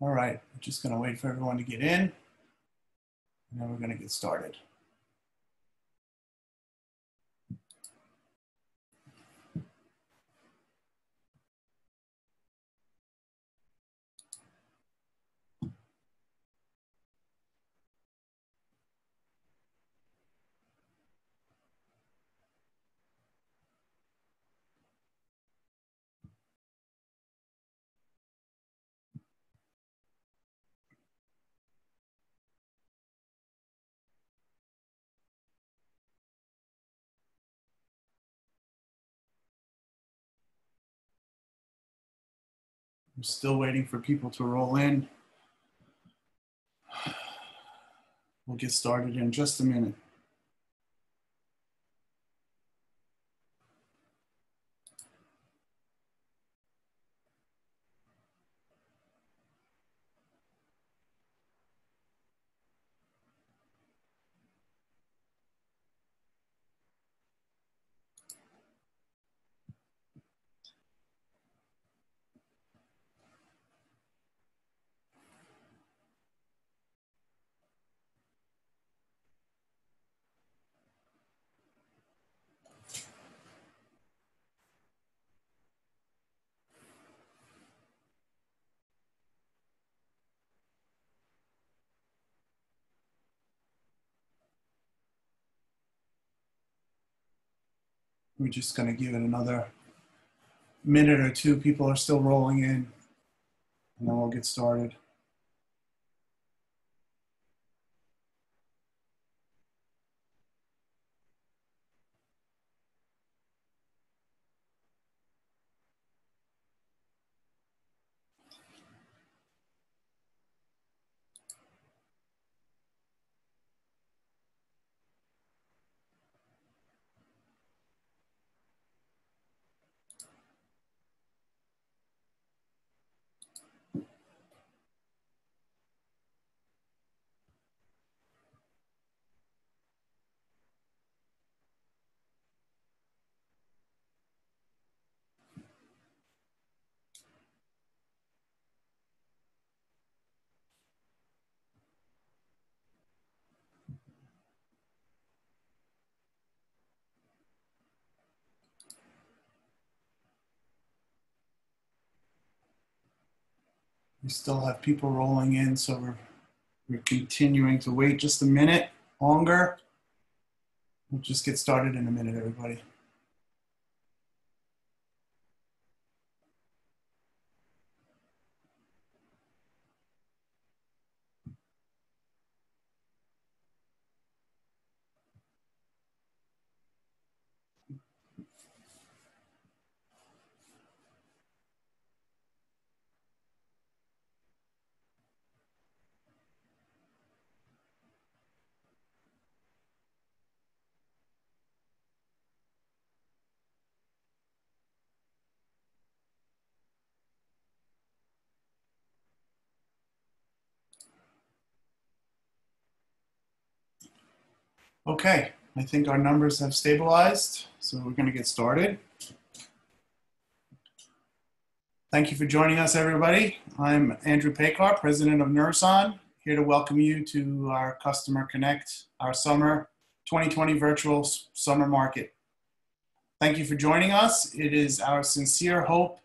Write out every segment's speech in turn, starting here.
All right, I'm just gonna wait for everyone to get in. And then we're gonna get started. I'm still waiting for people to roll in. We'll get started in just a minute. We're just going to give it another minute or two. People are still rolling in, and then we'll get started. We still have people rolling in, so we're, we're continuing to wait just a minute longer. We'll just get started in a minute, everybody. Okay, I think our numbers have stabilized, so we're going to get started. Thank you for joining us, everybody. I'm Andrew Peykar, president of Nourison, here to welcome you to our Customer Connect, our summer 2020 virtual summer market. Thank you for joining us. It is our sincere hope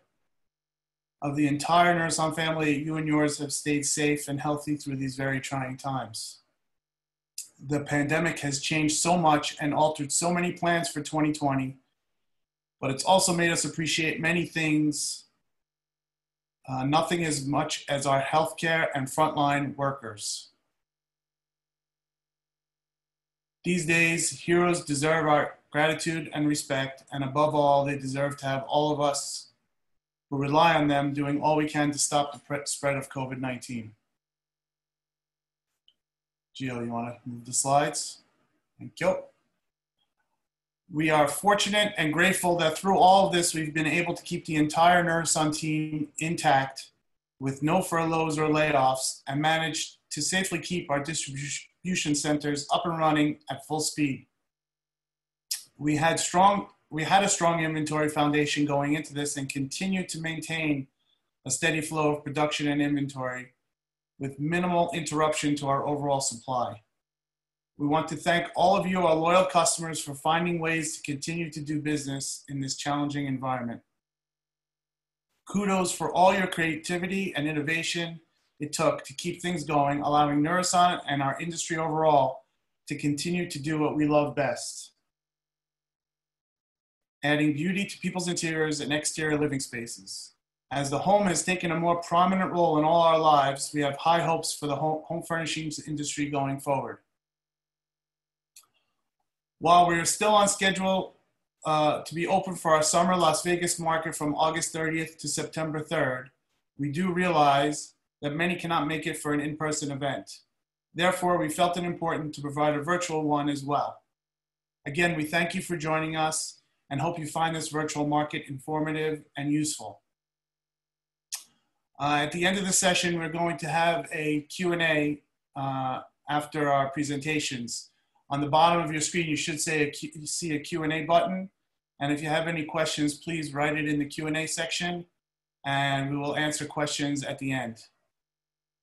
of the entire Nourison family, you and yours have stayed safe and healthy through these very trying times the pandemic has changed so much and altered so many plans for 2020, but it's also made us appreciate many things, uh, nothing as much as our healthcare and frontline workers. These days, heroes deserve our gratitude and respect, and above all, they deserve to have all of us who rely on them doing all we can to stop the spread of COVID 19. Gio, you want to move the slides? Thank you. We are fortunate and grateful that through all of this, we've been able to keep the entire Nourison team intact with no furloughs or layoffs and managed to safely keep our distribution centers up and running at full speed. We had strong we had a strong inventory foundation going into this and continue to maintain a steady flow of production and inventory with minimal interruption to our overall supply. We want to thank all of you, our loyal customers, for finding ways to continue to do business in this challenging environment. Kudos for all your creativity and innovation it took to keep things going, allowing Nourison and our industry overall to continue to do what we love best. Adding beauty to people's interiors and exterior living spaces. As the home has taken a more prominent role in all our lives, we have high hopes for the home, furnishings industry going forward. While we are still on schedule uh, to be open for our summer Las Vegas market from August 30th to September 3rd, we do realize that many cannot make it for an in-person event. Therefore, we felt it important to provide a virtual one as well. Again, we thank you for joining us and hope you find this virtual market informative and useful. Uh, at the end of the session, we're going to have a Q&A uh, after our presentations. On the bottom of your screen, you should say a Q, see a Q&A button. And if you have any questions, please write it in the Q&A section and we will answer questions at the end.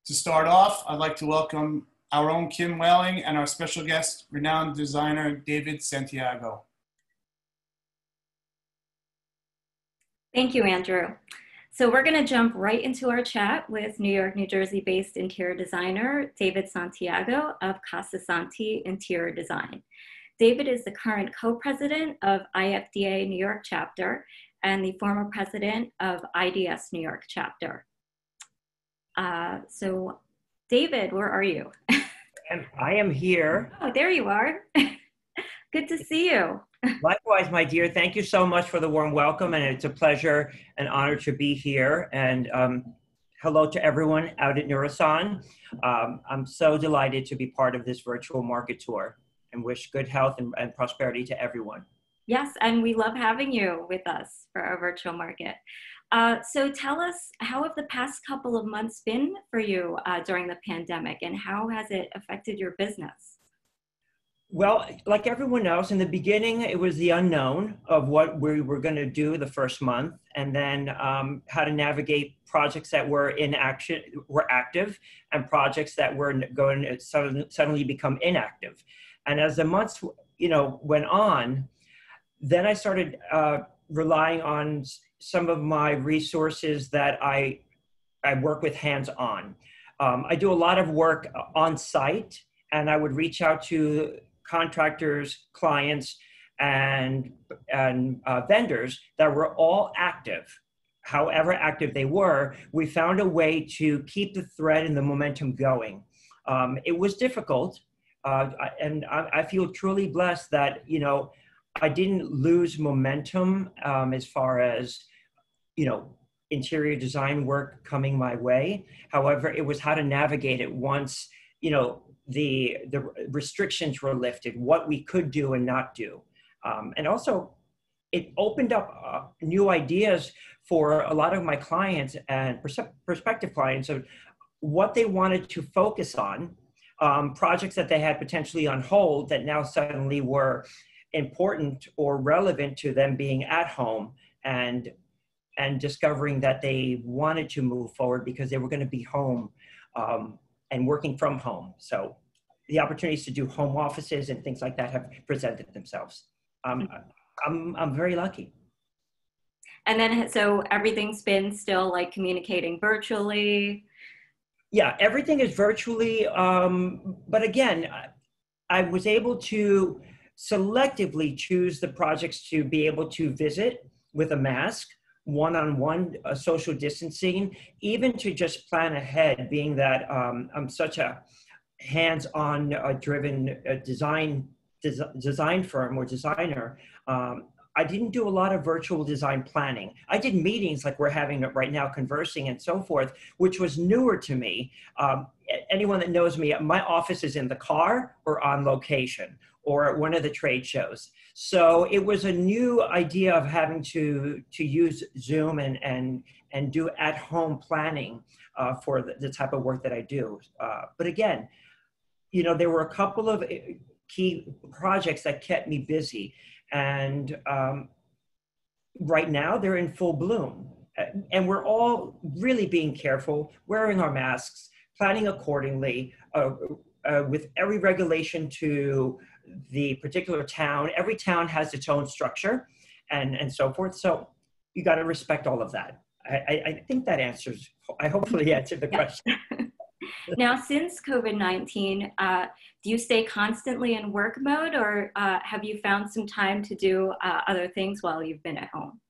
To start off, I'd like to welcome our own Kim Welling and our special guest, renowned designer David Santiago. Thank you, Andrew. So we're going to jump right into our chat with New York, New Jersey based interior designer David Santiago of Casa Santi Interior Design. David is the current co-president of IFDA New York chapter and the former president of IDS New York chapter. Uh, so David, where are you? and I am here. Oh, there you are. Good to see you. Likewise, my dear. Thank you so much for the warm welcome, and it's a pleasure and honor to be here. And um, hello to everyone out at Nourison. Um, I'm so delighted to be part of this virtual market tour and wish good health and, and prosperity to everyone. Yes, and we love having you with us for our virtual market. Uh, so tell us, how have the past couple of months been for you uh, during the pandemic and how has it affected your business? Well, like everyone else, in the beginning, it was the unknown of what we were going to do the first month, and then um, how to navigate projects that were in action, were active, and projects that were going to suddenly become inactive. And as the months, you know, went on, then I started uh, relying on some of my resources that I I work with hands on. Um, I do a lot of work on site, and I would reach out to contractors, clients, and, and uh, vendors that were all active. However active they were, we found a way to keep the thread and the momentum going. Um, it was difficult, uh, and I, I, feel truly blessed that you know I didn't lose momentum um, as far as you know interior design work coming my way. However, it was how to navigate it once you know the the restrictions were lifted, what we could do and not do, um, and also it opened up uh, new ideas for a lot of my clients and prospective clients of what they wanted to focus on, um, projects that they had potentially on hold that now suddenly were important or relevant to them being at home and and discovering that they wanted to move forward because they were going to be home um, and working from home. So the opportunities to do home offices and things like that have presented themselves. Um. I'm, I'm very lucky. And then, so everything's been still like communicating virtually? Yeah, everything is virtually. Um, but again, I was able to selectively choose the projects to be able to visit with a mask one-on-one uh, social distancing even to just plan ahead being that um, i'm such a hands-on uh, driven uh, design des- design firm or designer um, i didn't do a lot of virtual design planning i did meetings like we're having right now conversing and so forth which was newer to me um, anyone that knows me my office is in the car or on location or at one of the trade shows. So it was a new idea of having to to use Zoom and and and do at home planning uh, for the, the, type of work that I do. Uh, but again, you know, there were a couple of eh, key projects that kept me busy, and um, right now they're in full bloom. And we're all really being careful, wearing our masks, planning accordingly uh, uh, with every regulation to the particular town. Every town has its own structure and, and so forth. So you got to respect all of that. I, I, I, think that answers, I hopefully answered the yeah. question. now, since COVID 19, uh, do you stay constantly in work mode or uh, have you found some time to do uh, other things while you've been at home?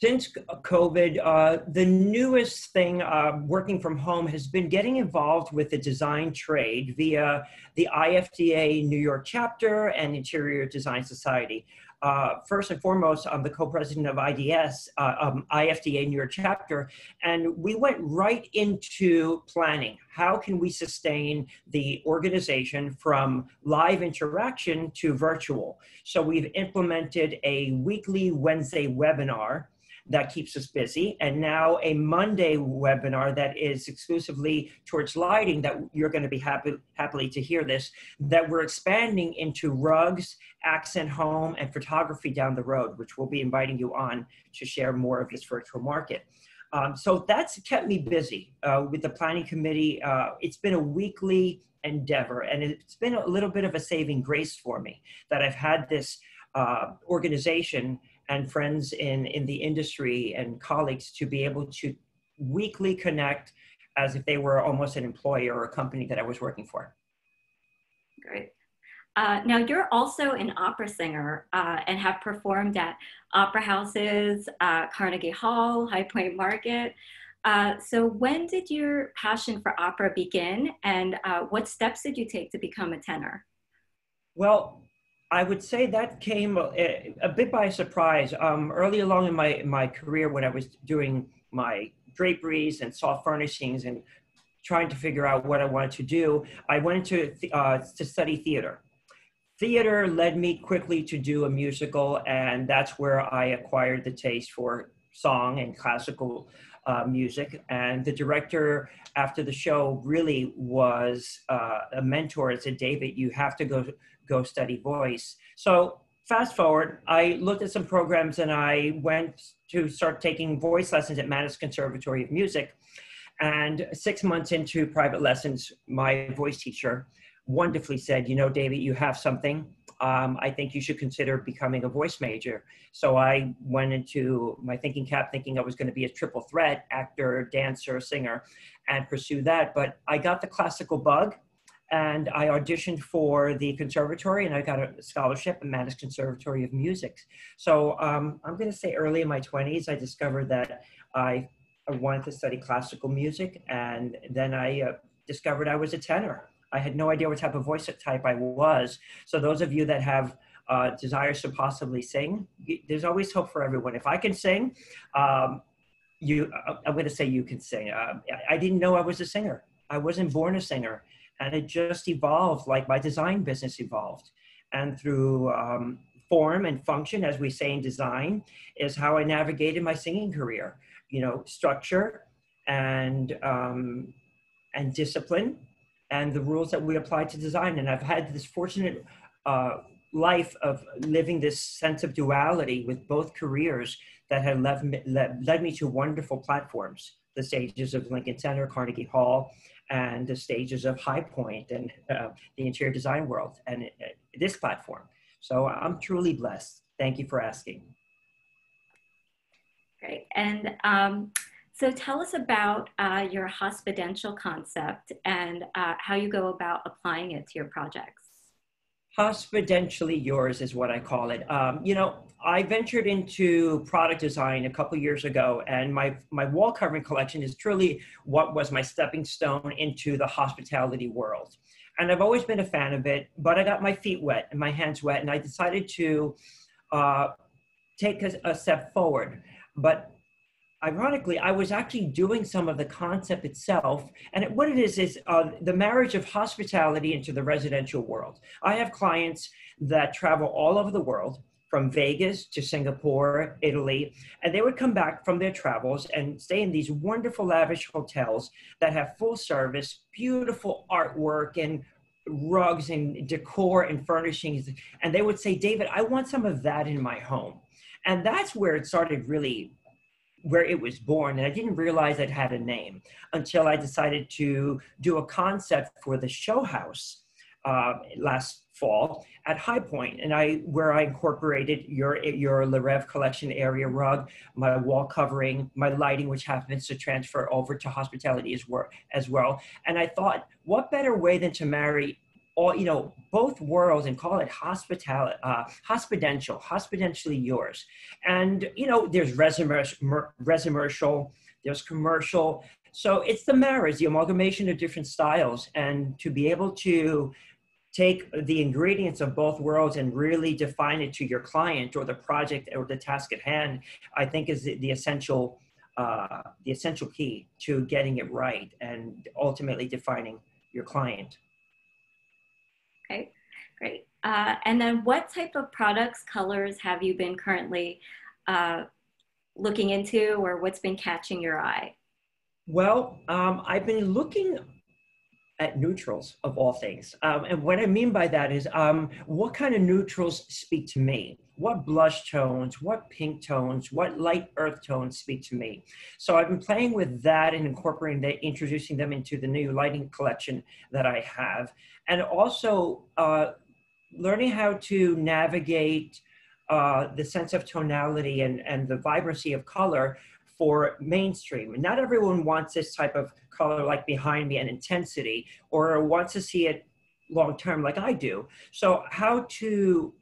Since COVID, uh, the newest thing uh, working from home has been getting involved with the design trade via the IFDA New York chapter and Interior Design Society. Uh, first and foremost, I'm the co-president of IDS, uh, um, IFDA New York chapter, and we went right into planning. How can we sustain the organization from live interaction to virtual? So we've implemented a weekly Wednesday webinar that keeps us busy. And now a Monday webinar that is exclusively towards lighting that you're going to be happy, happily to hear this, that we're expanding into rugs, accent home, and photography down the road, which we'll be inviting you on to share more of this virtual market. Um, so that's kept me busy uh, with the planning committee. Uh, it's been a weekly endeavor, and it's been a little bit of a saving grace for me that I've had this uh, organization and friends in, in the industry and colleagues to be able to weekly connect as if they were almost an employee or a company that I was working for. Great. Uh, now, you're also an opera singer uh, and have performed at opera houses, uh, Carnegie Hall, High Point Market. Uh, so, when did your passion for opera begin, and uh, what steps did you take to become a tenor? Well, I would say that came a, a bit by surprise. Um, early along in my, my career, when I was doing my draperies and soft furnishings and trying to figure out what I wanted to do, I went into uh, to study theater. Theater led me quickly to do a musical, and that's where I acquired the taste for song and classical uh, music. And the director, after the show, really was uh, a mentor and said, David, you have to go go study voice. So fast forward, I looked at some programs and I went to start taking voice lessons at Madison Conservatory of Music. And six months into private lessons, my voice teacher wonderfully said, You know, David, you have something. Um, I think you should consider becoming a voice major. So I went into my thinking cap thinking I was going to be a triple threat actor, dancer, singer, and pursue that. But I got the classical bug and I auditioned for the conservatory and I got a scholarship at Mannes Conservatory of Music. So um, I'm going to say early in my 20s, I discovered that I, I wanted to study classical music and then I uh, discovered I was a tenor. I had no idea what type of voice type I was. So those of you that have uh, desires to possibly sing, there's always hope for everyone. If I can sing, um, you, uh, I'm going to say you can sing. Uh, I didn't know I was a singer. I wasn't born a singer and it just evolved like my design business evolved. And through um, form and function as we say in design is how i navigated my singing career. You know structure and um, and discipline and the rules that we apply to design. And i've had this fortunate uh, life of living this sense of duality with both careers that have led, led, led me to wonderful platforms the stages of lincoln center carnegie hall and the stages of High Point and uh, the interior design world and uh, this platform. So I'm truly blessed. Thank you for asking. Great. And um, so tell us about uh, your hospidential concept and uh, how you go about applying it to your projects. Hospidentially yours is what I call it. Um, you know, I ventured into product design a couple years ago, and my, my wall covering collection is truly what was my stepping stone into the hospitality world. And I've always been a fan of it, but I got my feet wet and my hands wet, and I decided to uh, take a, a step forward. But ironically, I was actually doing some of the concept itself. And what it is, is uh, the marriage of hospitality into the residential world. I have clients that travel all over the world from Vegas to Singapore, Italy, and they would come back from their travels and stay in these wonderful, lavish hotels that have full service, beautiful artwork and rugs and decor and furnishings. And they would say, David, I want some of that in my home. And that's where it started really where it was born. And I didn't realize it had a name until I decided to do a concept for the show house uh, last fall at High Point, and I where I incorporated your your Le Rêve collection area rug, my wall covering, my lighting, which happens to transfer over to hospitality as, well, as well. And I thought, what better way than to marry all you know both worlds and call it hospital uh, hospidential hospidentially yours. And you know there's residential there's commercial. So it's the marriage the amalgamation of different styles. And to be able to take the ingredients of both worlds and really define it to your client or the project or the task at hand i think is the, the essential uh, the essential key to getting it right and ultimately defining your client Okay, great. Uh, and then what type of products, colors have you been currently uh, looking into or what's been catching your eye? Well, um, I've been looking at neutrals of all things. Um, and what I mean by that is um, what kind of neutrals speak to me? What blush tones, what pink tones, what light earth tones speak to me? So I've been playing with that and incorporating that, introducing them into the new lighting collection that I have. And also uh, learning how to navigate uh, the sense of tonality and, and the vibrancy of color for mainstream. Not everyone wants this type of color like behind me and intensity or wants to see it long term like I do. So how to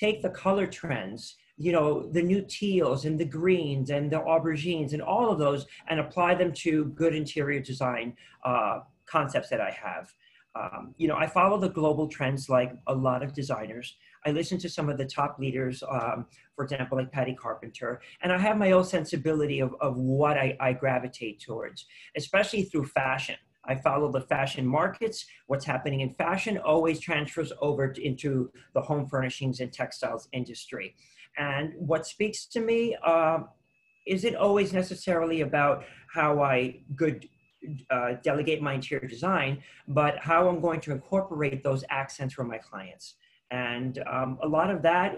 take the color trends you know the new teals and the greens and the aubergines and all of those and apply them to good interior design uh, concepts that i have um, you know i follow the global trends like a lot of designers I listen to some of the top leaders, um, for example, like Patti Carpenter, and I have my own sensibility of, of what I, I gravitate towards, especially through fashion. I follow the fashion markets. What's happening in fashion always transfers over to, into the home furnishings and textiles industry. And what speaks to me uh, isn't always necessarily about how I good uh, delegate my interior design, but how I'm going to incorporate those accents for my clients. And um, a lot of that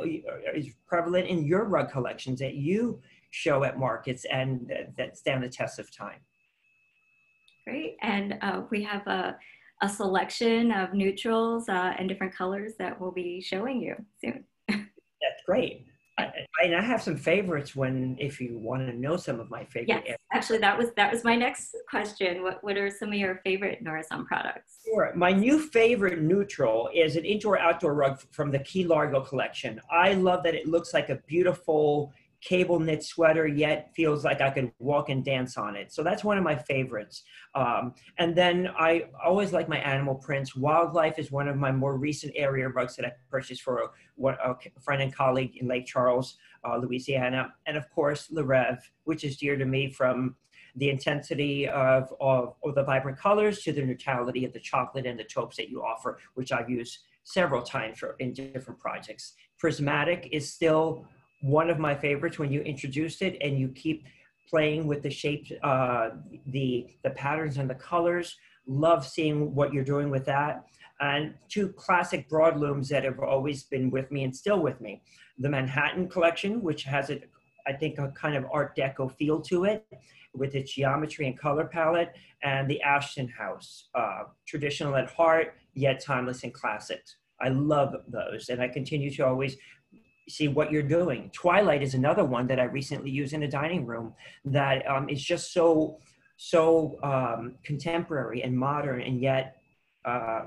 is prevalent in your rug collections that you show at markets and that stand the test of time. Great. And uh, we have a, a selection of neutrals uh, and different colors that we'll be showing you soon. That's great. I, and I have some favorites when, if you want to know some of my favorite. Yes, areas. actually, that was that was my next question. What what are some of your favorite Nourison products? Sure. My new favorite neutral is an indoor outdoor rug from the Key Largo collection. I love that it looks like a beautiful cable knit sweater, yet feels like I could walk and dance on it. So that's one of my favorites. Um, and then I always like my animal prints. Wildlife is one of my more recent area rugs that I purchased for a, a friend and colleague in Lake Charles, uh, Louisiana. And of course, Le Rêve, which is dear to me from the intensity of, of, of the vibrant colors to the neutrality of the chocolate and the taupes that you offer, which I've used several times for, in different projects. Prismatic is still one of my favorites when you introduced it and you keep playing with the shapes, uh, the, the patterns and the colors. Love seeing what you're doing with that. And two classic broadlooms that have always been with me and still with me. The Manhattan collection, which has a, I think a kind of art deco feel to it with its geometry and color palette, and the Ashton House, uh, traditional at heart, yet timeless and classic. I love those, and I continue to always see what you're doing. Twilight is another one that I recently used in a dining room that um, is just so so um, contemporary and modern, and yet uh,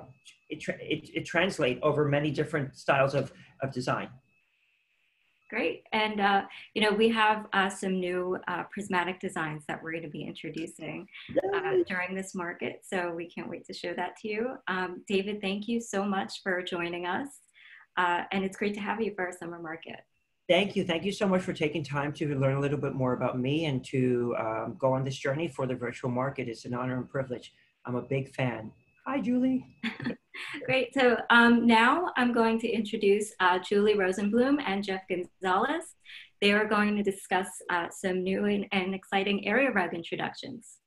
it, tra- it, it translates over many different styles of, of design. Great. And, uh, you know, we have uh, some new uh, prismatic designs that we're going to be introducing uh, during this market. So we can't wait to show that to you. Um, David, thank you so much for joining us. Uh, and it's great to have you for our summer market. Thank you. Thank you so much for taking time to learn a little bit more about me and to um, go on this journey for the virtual market. It's an honor and privilege. I'm a big fan. Hi, Julie. Great. So um, now I'm going to introduce uh, Julie Rosenblum and Jeff Gonzalez. They are going to discuss uh, some new and, and exciting area rug introductions.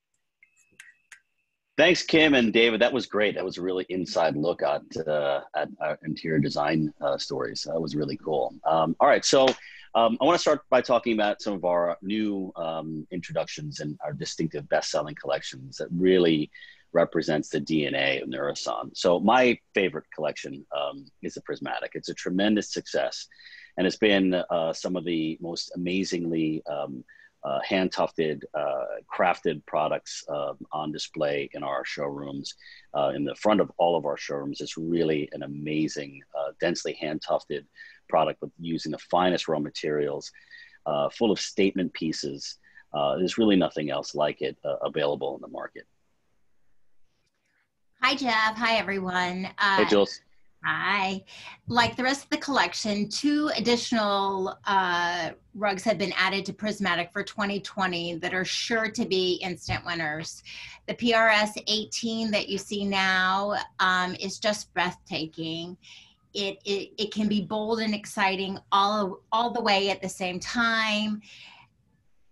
Thanks, Kim and David. That was great. That was a really inside look at uh, at our interior design uh, stories. That was really cool. Um, all right, so Um, I want to start by talking about some of our new um, introductions and our distinctive best-selling collections that really represents the DNA of Nourison. So my favorite collection um, is the Prismatic. It's a tremendous success, and it's been uh, some of the most amazingly um, uh, hand tufted, uh, crafted products uh, on display in our showrooms. Uh, in the front of all of our showrooms, it's really an amazing, uh, densely hand tufted product with using the finest raw materials, uh, full of statement pieces. there's really nothing else like it available in the market. Hi, Jeff. Hi, everyone. hey, Jules. Hi. Like the rest of the collection, two additional uh, rugs have been added to Prismatic for 2020 that are sure to be instant winners. The PRS 18 that you see now um, is just breathtaking. It, it, it can be bold and exciting all, all the way at the same time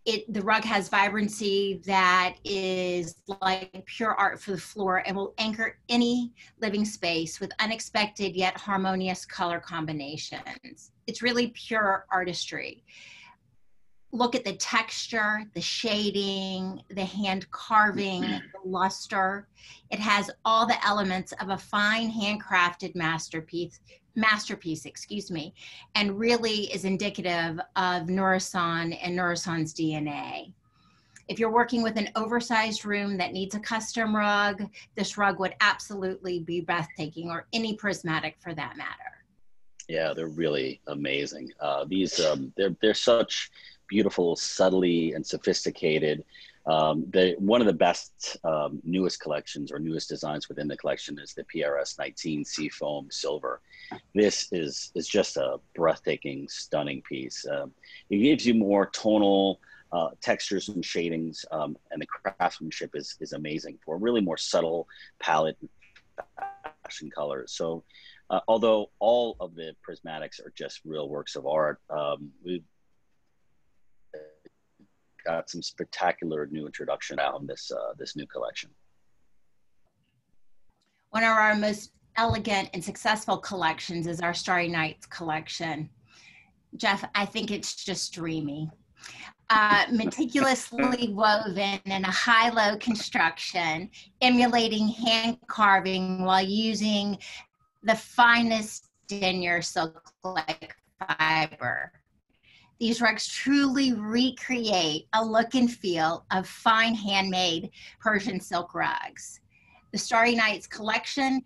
it the rug has vibrancy that is like pure art for the floor and will anchor any living space with unexpected yet harmonious color combinations. It's really pure artistry. Look at the texture, the shading, the hand carving, the luster. It has all the elements of a fine handcrafted masterpiece masterpiece, excuse me, and really is indicative of Nourison and Nourison's DNA. If you're working with an oversized room that needs a custom rug, this rug would absolutely be breathtaking, or any prismatic for that matter. Yeah, they're really amazing. Uh, these um, they're they're such beautiful, subtly and sophisticated um, the, one of the best um, newest collections or newest designs within the collection is the PRS 19 Seafoam Silver. This is, is just a breathtaking, stunning piece. Um, it gives you more tonal uh, textures and shadings, um, and the craftsmanship is, is amazing for really more subtle palette fashion colors. So, uh, although all of the prismatics are just real works of art, um, we got some spectacular new introduction out on this uh, this new collection. One of our most elegant and successful collections is our Starry Nights collection. Jeff, I think it's just dreamy. Uh, meticulously woven in a high-low construction, emulating hand carving while using the finest denier silk-like fiber. These rugs truly recreate a look and feel of fine handmade Persian silk rugs. The Starry Nights collection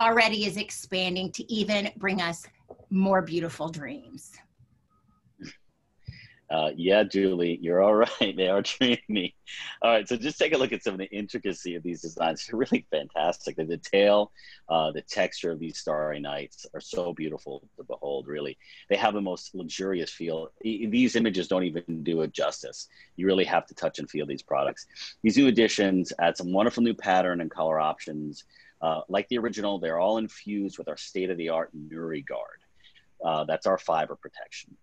already is expanding to even bring us more beautiful dreams. Uh, yeah, Julie, you're all right. They are treating me. All right, so just take a look at some of the intricacy of these designs. They're really fantastic. The detail, uh, the texture of these starry nights are so beautiful to behold, really. They have the most luxurious feel. These images don't even do it justice. You really have to touch and feel these products. These new additions add some wonderful new pattern and color options. Uh, like the original, they're all infused with our state-of-the-art Nuri Guard. Uh, that's our fiber protection.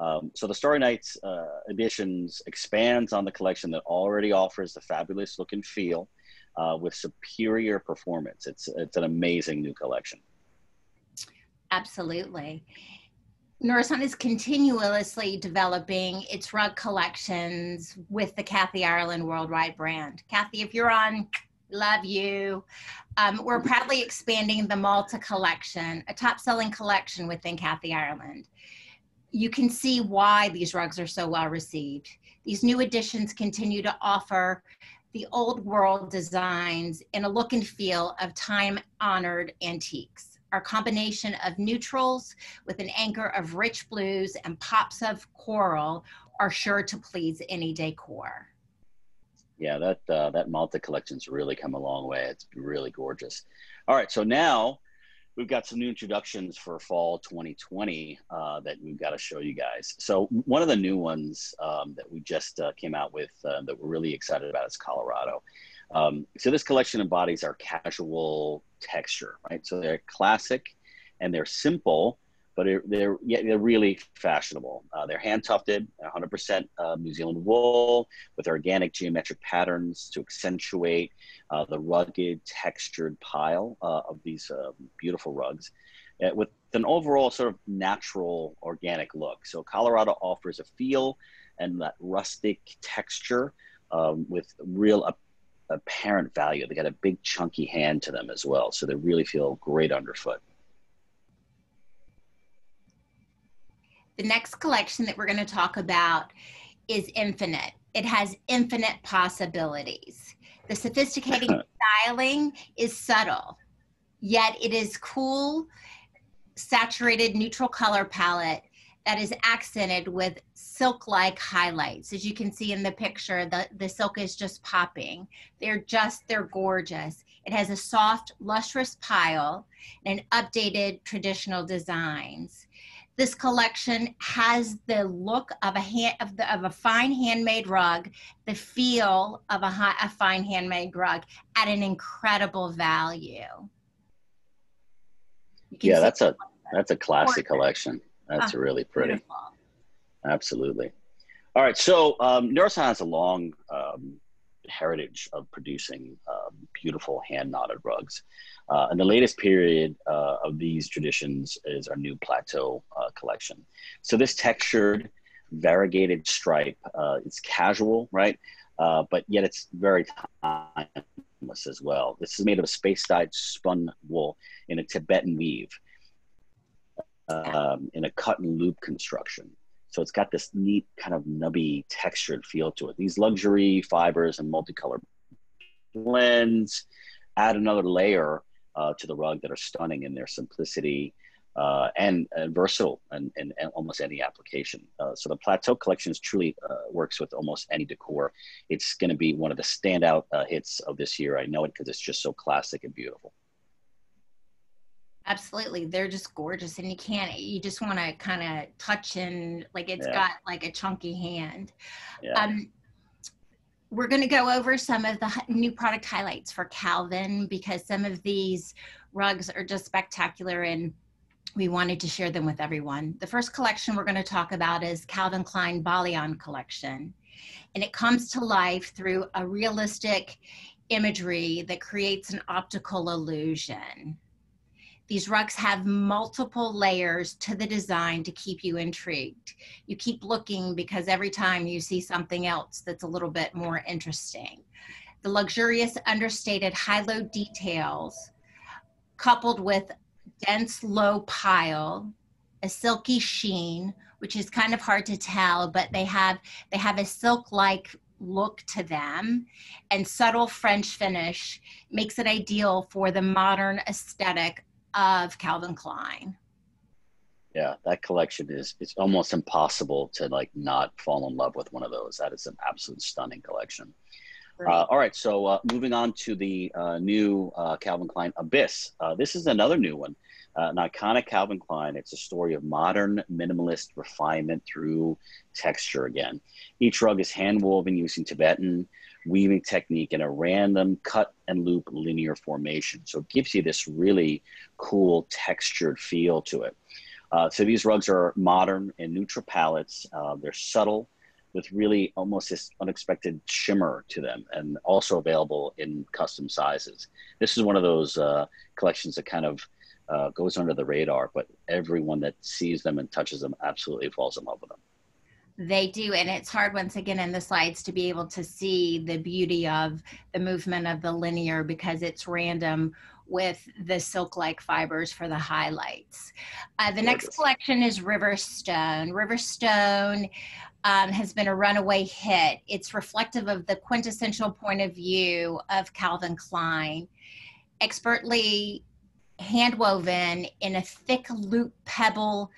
Um, so the Starry Nights uh, editions expands on the collection that already offers the fabulous look and feel uh, with superior performance. It's it's an amazing new collection. Absolutely. Nourison is continuously developing its rug collections with the Kathy Ireland Worldwide brand. Kathy, if you're on, love you. Um, we're proudly expanding the Malta collection, a top selling collection within Kathy Ireland you can see why these rugs are so well received. These new additions continue to offer the old world designs in a look and feel of time honored antiques. Our combination of neutrals with an anchor of rich blues and pops of coral are sure to please any decor. Yeah, that uh, that Malta collection's really come a long way. It's really gorgeous. All right, so now we've got some new introductions for fall 2020 uh, that we've got to show you guys. So one of the new ones um, that we just uh, came out with uh, that we're really excited about is Colorado. Um, so this collection embodies our casual texture, right? So they're classic and they're simple, but they're, they're, yeah, they're really fashionable. Uh, they're hand tufted, 100% uh, New Zealand wool with organic geometric patterns to accentuate uh, the rugged textured pile uh, of these uh, beautiful rugs. uh, with an overall sort of natural organic look. So Colorado offers a feel and that rustic texture um, with real apparent value. They got a big chunky hand to them as well. So they really feel great underfoot. The next collection that we're going to talk about is Infinite. It has infinite possibilities. The sophisticated styling is subtle, yet it is cool, saturated neutral color palette that is accented with silk-like highlights. As you can see in the picture, the, the silk is just popping. They're just, they're gorgeous. It has a soft, lustrous pile and updated traditional designs. This collection has the look of a hand, of, the, of a fine handmade rug, the feel of a, high, a fine handmade rug at an incredible value. Yeah, that's a that's a classic collection. That's oh, really pretty. Beautiful. Absolutely. All right. So um, Nourison has a long um, heritage of producing um, beautiful hand knotted rugs. Uh, and the latest period uh, of these traditions is our new plateau uh, collection. So this textured, variegated stripe, uh, it's casual, right? Uh, but yet it's very timeless as well. This is made of a space-dyed spun wool in a Tibetan weave um, in a cut and loop construction. So it's got this neat kind of nubby textured feel to it. These luxury fibers and multicolored blends add another layer uh, to the rug that are stunning in their simplicity uh, and, and, versatile in, in, in, almost any application. Uh, so the Plateau collection is truly uh, works with almost any decor. It's going to be one of the standout uh, hits of this year. I know it because it's just so classic and beautiful. Absolutely. They're just gorgeous and you can't you just want to kind of touch and like it's yeah. got like a chunky hand. Yeah. Um we're going to go over some of the new product highlights for Calvin because some of these rugs are just spectacular and we wanted to share them with everyone. The first collection we're going to talk about is Calvin Klein Balion collection. And it comes to life through a realistic imagery that creates an optical illusion. These rugs have multiple layers to the design to keep you intrigued. You keep looking because every time you see something else that's a little bit more interesting. The luxurious, understated high-low details coupled with dense low pile, a silky sheen, which is kind of hard to tell, but they have they have a silk-like look to them and subtle French finish makes it ideal for the modern aesthetic of Calvin Klein. Yeah, that collection is it's almost impossible to like not fall in love with one of those. That is an absolute stunning collection. Uh, all right, so uh, moving on to the uh, new uh, Calvin Klein Abyss. Uh, this is another new one, uh, an iconic Calvin Klein. It's a story of modern minimalist refinement through texture again. Each rug is hand woven using Tibetan weaving technique in a random cut and loop linear formation. So it gives you this really cool textured feel to it. Uh, so these rugs are modern and neutral palettes. Uh, they're subtle with really almost this unexpected shimmer to them and also available in custom sizes. This is one of those uh, collections that kind of uh, goes under the radar, but everyone that sees them and touches them absolutely falls in love with them. They do, and it's hard once again in the slides to be able to see the beauty of the movement of the linear because it's random with the silk-like fibers for the highlights. Uh, the next collection is Riverstone. Riverstone um, has been a runaway hit. It's reflective of the quintessential point of view of Calvin Klein, expertly handwoven in a thick loop pebble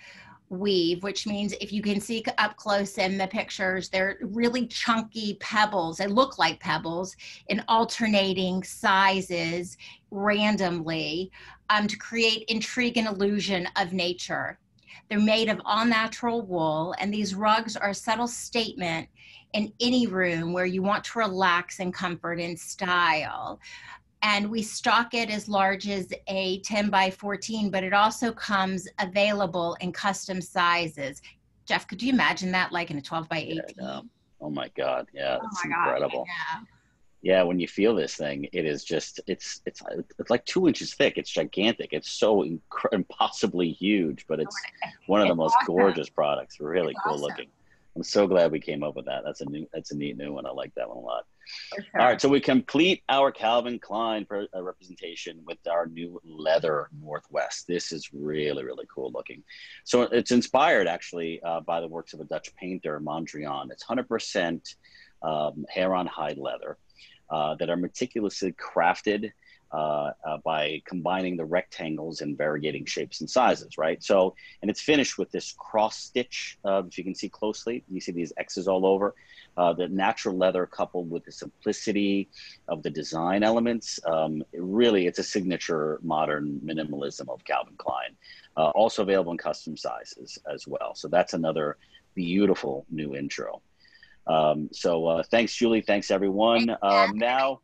weave, which means if you can see up close in the pictures, they're really chunky pebbles. They look like pebbles in alternating sizes randomly um, to create intrigue and illusion of nature. They're made of all natural wool, and these rugs are a subtle statement in any room where you want to relax in comfort and style and we stock it as large as a 10 by 14, but it also comes available in custom sizes. Jeff, could you imagine that like in a 12 by 18? Yeah, Oh my God. Yeah, oh it's incredible. God, yeah. Yeah, when you feel this thing, it is just it's it's it's like two inches thick. It's gigantic. It's so impossibly huge, but it's one of the most awesome. gorgeous products. Really It's cool awesome. looking. I'm so glad we came up with that. That's a new that's a neat new one. I like that one a lot. Sure. All right, so we complete our Calvin Klein per, uh, representation with our new leather Northwest. This is really, really cool looking. So it's inspired actually uh, by the works of a Dutch painter, Mondrian. It's 100% um, hair on hide leather uh, that are meticulously crafted uh, uh, by combining the rectangles in variegating shapes and sizes, right? So, and it's finished with this cross stitch, uh, if you can see closely, you see these X's all over. Uh, the natural leather coupled with the simplicity of the design elements. Um, it really, it's a signature modern minimalism of Calvin Klein. Uh, also available in custom sizes as well. So that's another beautiful new intro. Um, so uh, thanks, Julie. Thanks, everyone. Thanks, Um, now,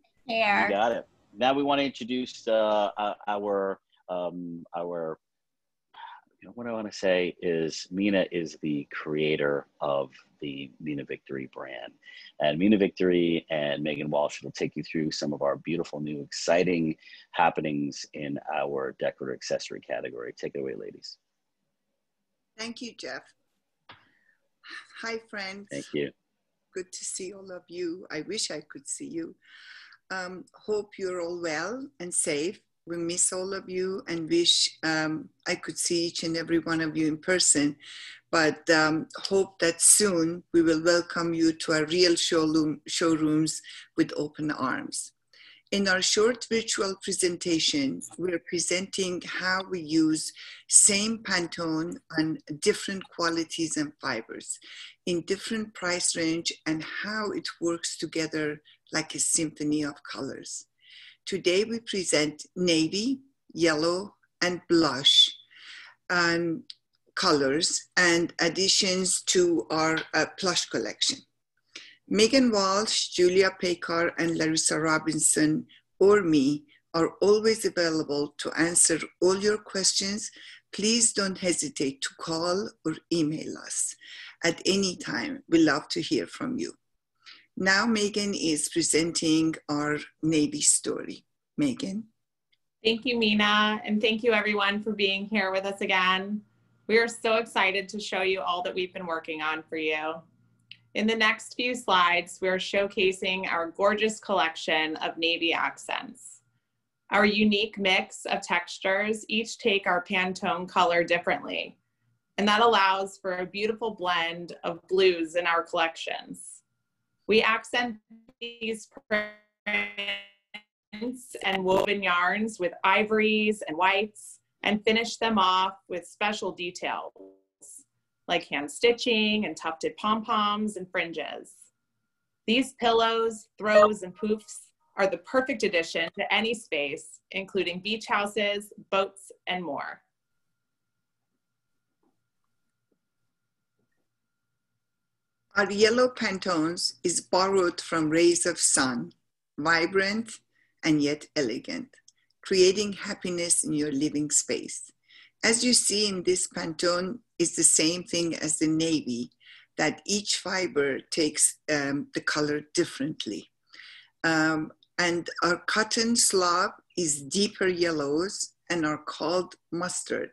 you got it. Now we want to introduce uh, uh, our um, our. You know, what I want to say is Mina is the creator of the Mina Victory brand, and Mina Victory and Megan Walsh will take you through some of our beautiful new exciting happenings in our decorative accessory category. Take it away, ladies. Thank you, Jeff. Hi, friends. Thank you. Good to see all of you. I wish I could see you. Um, hope you're all well and safe. We miss all of you and wish um, I could see each and every one of you in person. But um, hope that soon we will welcome you to our real showroom, showrooms with open arms. In our short virtual presentation, we're presenting how we use same Pantone on different qualities and fibers in different price range and how it works together like a symphony of colors. Today we present navy, yellow, and blush um, colors and additions to our uh, plush collection. Megan Walsh, Julia Peykar, and Larissa Robinson, or me, are always available to answer all your questions. Please don't hesitate to call or email us at any time. We love to hear from you. Now, Megan is presenting our Navy story. Megan. Thank you, Mina, and thank you everyone for being here with us again. We are so excited to show you all that we've been working on for you. In the next few slides, we are showcasing our gorgeous collection of navy accents. Our unique mix of textures each take our Pantone color differently, and that allows for a beautiful blend of blues in our collections. We accent these prints and woven yarns with ivories and whites and finish them off with special details like hand stitching and tufted pom-poms and fringes. These pillows, throws, and poofs are the perfect addition to any space, including beach houses, boats, and more. Our yellow Pantones is borrowed from rays of sun, vibrant and yet elegant, creating happiness in your living space. As you see in this Pantone is the same thing as the navy, that each fiber takes um, the color differently. Um, and our cotton slub is deeper yellows and are called mustard.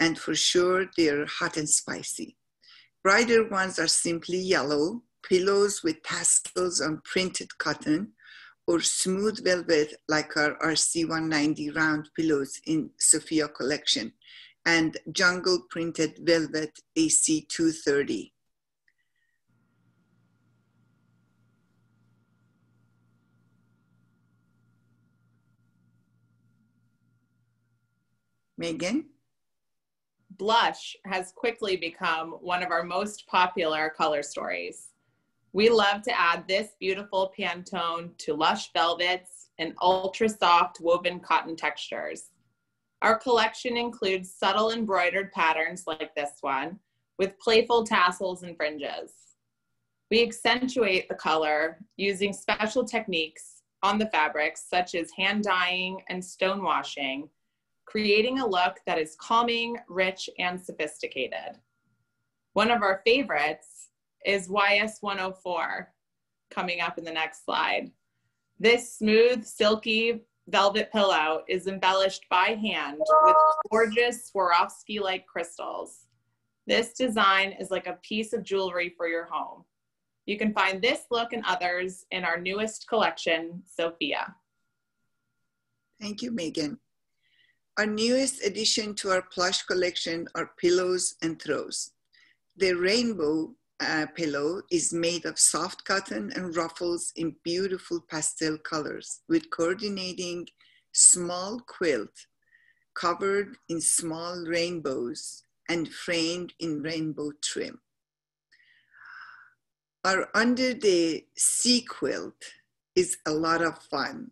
And for sure, they're hot and spicy. Brighter ones are simply yellow, pillows with tassels on printed cotton, or smooth velvet like our RC190 round pillows in Sophia collection, and jungle printed velvet AC230. Megan? Blush has quickly become one of our most popular color stories. We love to add this beautiful Pantone to lush velvets and ultra soft woven cotton textures. Our collection includes subtle embroidered patterns like this one with playful tassels and fringes. We accentuate the color using special techniques on the fabrics such as hand dyeing and stone washing creating a look that is calming, rich, and sophisticated. One of our favorites is YS104, coming up in the next slide. This smooth, silky velvet pillow is embellished by hand with gorgeous Swarovski-like crystals. This design is like a piece of jewelry for your home. You can find this look and others in our newest collection, Sophia. Thank you, Megan. Our newest addition to our plush collection are pillows and throws. The rainbow uh, pillow is made of soft cotton and ruffles in beautiful pastel colors with coordinating small quilt covered in small rainbows and framed in rainbow trim. Our under the sea quilt is a lot of fun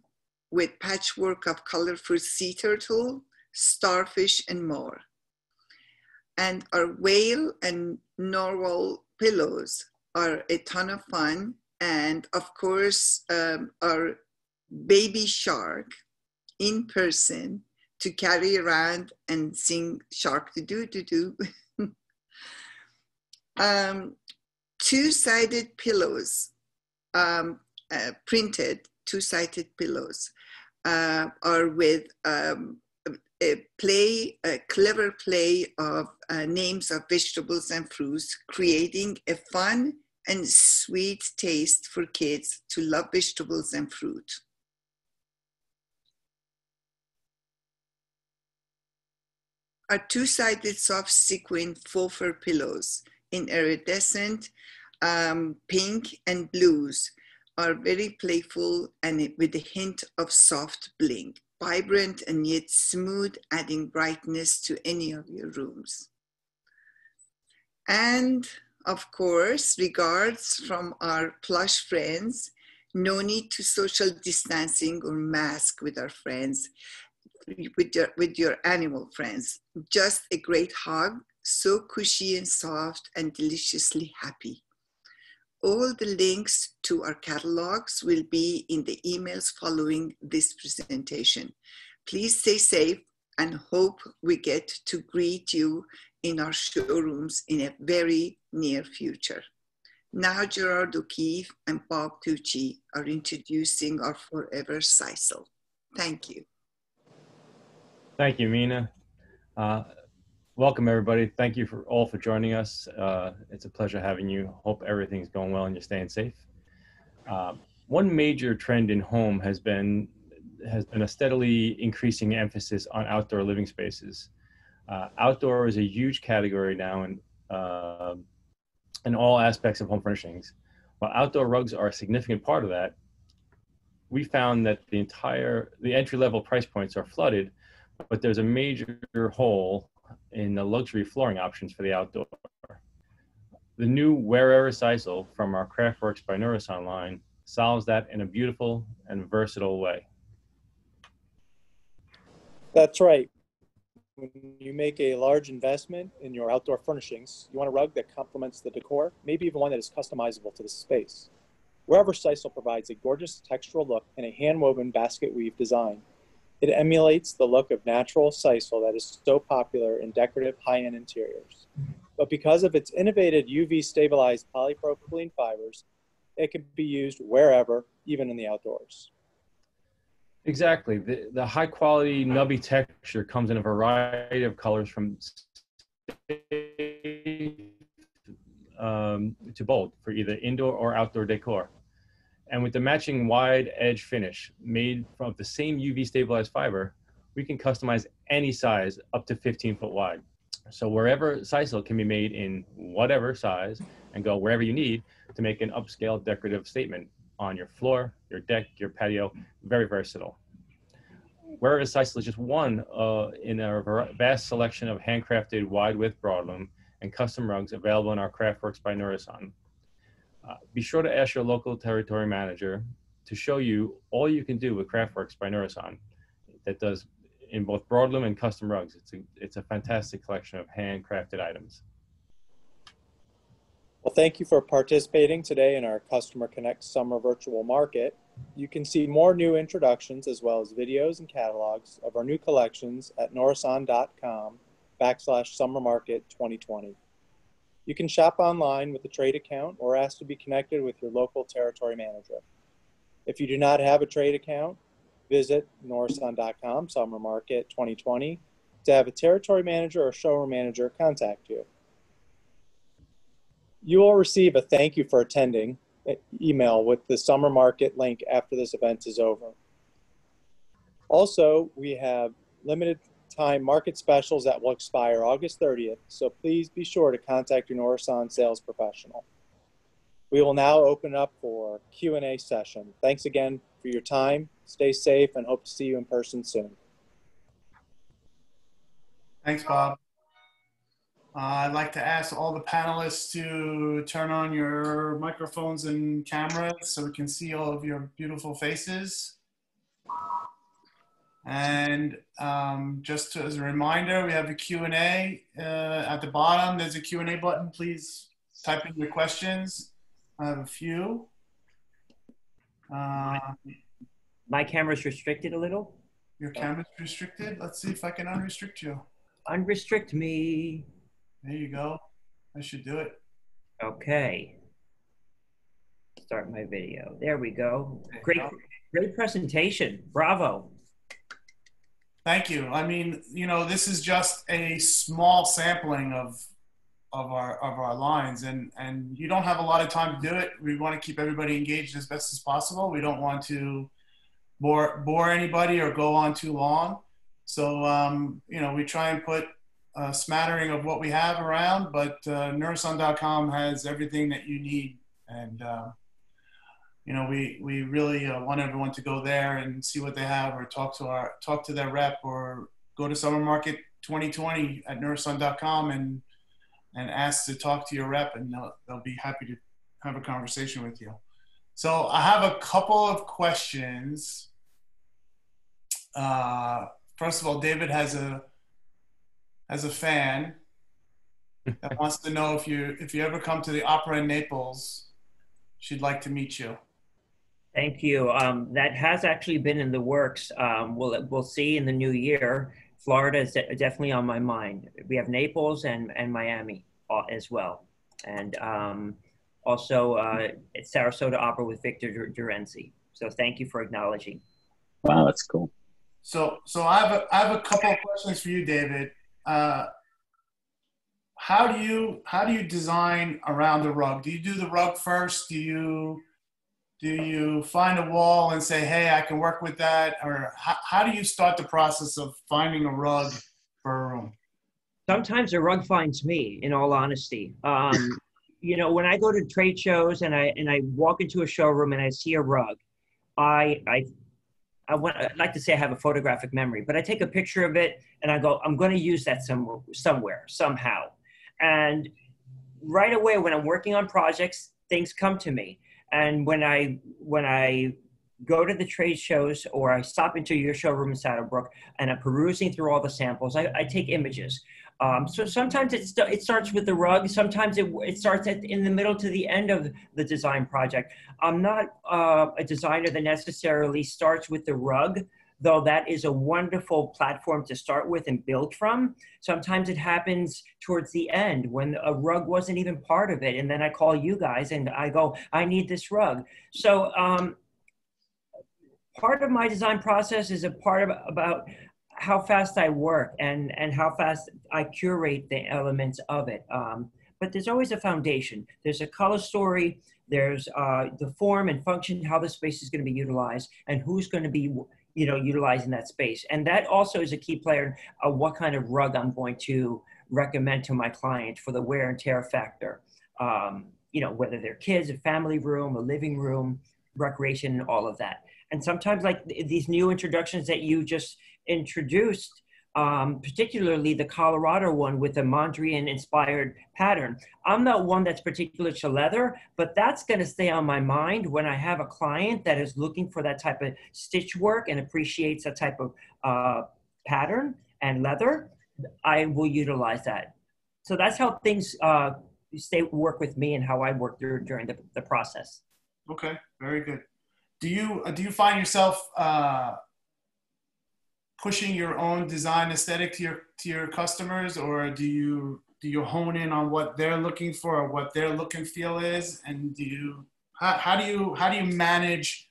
with patchwork of colorful sea turtle, starfish, and more. And our whale and narwhal pillows are a ton of fun. And of course, um, our baby shark in person to carry around and sing shark to do to do. um, two-sided pillows um, uh, printed two-sided pillows uh, are with um, play, a clever play of uh, names of vegetables and fruits, creating a fun and sweet taste for kids to love vegetables and fruit. Our two-sided soft sequin faux fur pillows in iridescent um, pink and blues are very playful and with a hint of soft bling vibrant and yet smooth, adding brightness to any of your rooms. And of course, regards from our plush friends. No need to social distancing or mask with our friends, with your, with your animal friends. Just a great hug, so cushy and soft and deliciously happy. All the links to our catalogs will be in the emails following this presentation. Please stay safe and hope we get to greet you in our showrooms in a very near future. Now Gerard O'Keefe and Bob Tucci are introducing our Forever Sisal. Thank you. Thank you, Mina. Uh, welcome everybody. Thank you for all for joining us. Uh, it's a pleasure having you. Hope everything's going well and you're staying safe. Uh, one major trend in home has been has been a steadily increasing emphasis on outdoor living spaces. Uh, outdoor is a huge category now in uh, in all aspects of home furnishings. While outdoor rugs are a significant part of that, we found that the entire the entry level price points are flooded, but there's a major hole in the luxury flooring options for the outdoor. The new Wherever Sisal from our Craftworks by Nourison line solves that in a beautiful and versatile way. That's right. When you make a large investment in your outdoor furnishings, you want a rug that complements the decor, maybe even one that is customizable to the space. Wherever Sisal provides a gorgeous textural look and a hand-woven basket weave design it emulates the look of natural sisal that is so popular in decorative high-end interiors. But because of its innovative UV stabilized polypropylene fibers, it can be used wherever, even in the outdoors. Exactly. The, the high quality nubby texture comes in a variety of colors from um, to bold for either indoor or outdoor decor. And with the matching wide edge finish made from the same UV stabilized fiber, we can customize any size up to 15 foot wide. So wherever Sisal can be made in whatever size and go wherever you need to make an upscale decorative statement on your floor, your deck, your patio, very versatile. Wherever Sisal is just one uh, in a vast selection of handcrafted wide width broadloom and custom rugs available in our Craftworks by Nourison. Uh, be sure to ask your local territory manager to show you all you can do with Craftworks by Nourison that does in both broadloom and custom rugs. It's a, it's a fantastic collection of handcrafted items. Well, thank you for participating today in our Customer Connect Summer Virtual Market. You can see more new introductions as well as videos and catalogs of our new collections at nourison.com backslash summer market 2020. You can shop online with a trade account or ask to be connected with your local territory manager. If you do not have a trade account, visit nourison.com summer market 2020 to have a territory manager or showroom manager contact you. You will receive a thank you for attending uh, email with the summer market link after this event is over. Also, we have limited time market specials that will expire August 30th, so please be sure to contact your Nourison sales professional. We will now open up for Q&A session. Thanks again for your time. Stay safe and hope to see you in person soon. Thanks, Bob. Uh, I'd like to ask all the panelists to turn on your microphones and cameras so we can see all of your beautiful faces. And um, just as a reminder, we have a Q&A uh, at the bottom. There's a Q&A button. Please type in your questions. I have a few. Uh, My camera's restricted a little. Your camera's restricted? Let's see if I can unrestrict you. Unrestrict me. There you go. I should do it. Okay. Start my video. There we go. Great, great presentation. Bravo. Thank you. I mean, you know, this is just a small sampling of of our of our lines, and and you don't have a lot of time to do it. We want to keep everybody engaged as best as possible. We don't want to bore bore anybody or go on too long. So um, you know, we try and put a smattering of what we have around, but uh, Nourison.com has everything that you need, and uh, you know, we we really uh, want everyone to go there and see what they have, or talk to our talk to their rep, or go to Summer Market 2020 at Nourison.com and and ask to talk to your rep, and they'll, they'll be happy to have a conversation with you. So I have a couple of questions. Uh, first of all, David has a has a fan that wants to know if you if you ever come to the opera in Naples, she'd like to meet you. Thank you. Um, that has actually been in the works. Um, we'll we'll see in the new year. Florida is definitely on my mind. We have Naples and and Miami uh, as well, and um, also uh, Sarasota Opera with Victor DeRenzi. So thank you for acknowledging. Wow, that's cool. So so I have a I have a couple of questions for you, David. Uh, how do you how do you design around the rug? Do you do the rug first? Do you do you find a wall and say, hey, I can work with that? Or how, how do you start the process of finding a rug for a room? Sometimes a rug finds me, in all honesty. Um, you know, when I go to trade shows and I and I walk into a showroom and I see a rug, I I I want I'd like to say I have a photographic memory, but I take a picture of it and I go, I'm going to use that somewhere, somewhere, somehow. And right away, when I'm working on projects, things come to me and when I when I go to the trade shows or I stop into your showroom in Saddle Brook and I'm perusing through all the samples, I, I take images. Um, so sometimes it, st- it starts with the rug. Sometimes it, it starts at, in the middle to the end of the design project. I'm not uh, a designer that necessarily starts with the rug though that is a wonderful platform to start with and build from, sometimes it happens towards the end when a rug wasn't even part of it. And then I call you guys and I go, I need this rug. So um, part of my design process is a part of about how fast I work and, and how fast I curate the elements of it. Um, but there's always a foundation. There's a color story, there's uh, the form and function, how the space is going to be utilized, and who's going to be you know, utilizing that space. And that also is a key player of what kind of rug I'm going to recommend to my client for the wear and tear factor. Um, you know, whether they're kids, a family room, a living room, recreation, all of that. And sometimes like th- these new introductions that you just introduced, um, particularly the Colorado one with the Mondrian inspired pattern. I'm not one that's particular to leather, but that's going to stay on my mind when I have a client that is looking for that type of stitch work and appreciates that type of uh, pattern and leather. I will utilize that. So that's how things uh, stay work with me and how I work through during the, the process. Okay, very good. Do you uh, do you find yourself uh, pushing your own design aesthetic to your to your customers or do you do you hone in on what they're looking for or what their look and feel is and do you how, how do you how do you manage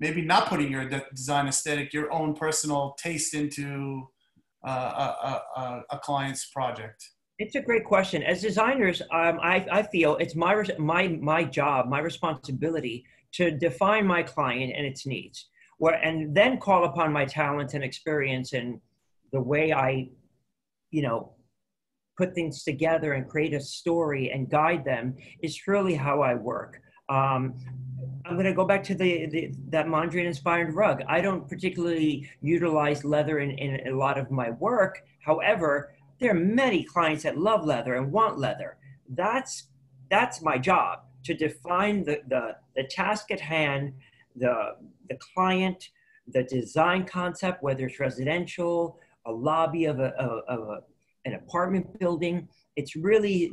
maybe not putting your de- design aesthetic, your own personal taste into uh, a, a, a client's project? It's a great question. As designers, um, I, I feel it's my, my, my job, my responsibility to define my client and its needs, where, and then call upon my talent and experience and the way I, you know, put things together and create a story and guide them is truly how I work. Um, I'm going to go back to the, the that Mondrian inspired rug. I don't particularly utilize leather in, in a lot of my work. However, there are many clients that love leather and want leather. That's that's my job to define the, the, the task at hand, the, the client, the design concept, whether it's residential, a lobby of, a, of, a, an apartment building. It's really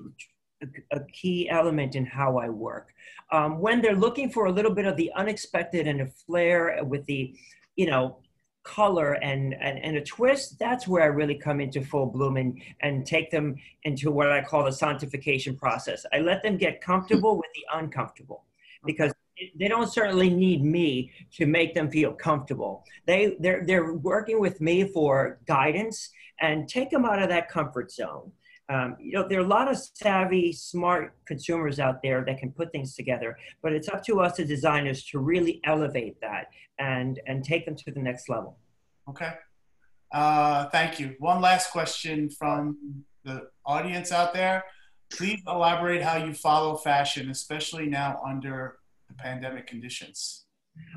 a, a, key element in how I work. Um, when they're looking for a little bit of the unexpected and a flair with the, you know, color and, and, and a twist, that's where I really come into full bloom and, and take them into what I call the sanctification process. I let them get comfortable with the uncomfortable because they don't certainly need me to make them feel comfortable. They, they're, they're working with me for guidance and take them out of that comfort zone. Um, you know, there are a lot of savvy, smart consumers out there that can put things together, but it's up to us as designers to really elevate that and, and take them to the next level. Okay. Uh, thank you. One last question from the audience out there. Please elaborate how you follow fashion, especially now under the pandemic conditions.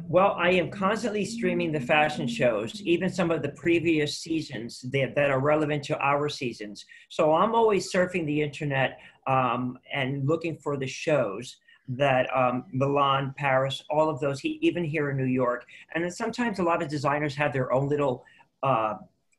Well, I am constantly streaming the fashion shows, even some of the previous seasons that, that are relevant to our seasons. So I'm always surfing the internet um, and looking for the shows that um, Milan, Paris, all of those, he, even here in New York. And sometimes a lot of designers have their own little uh,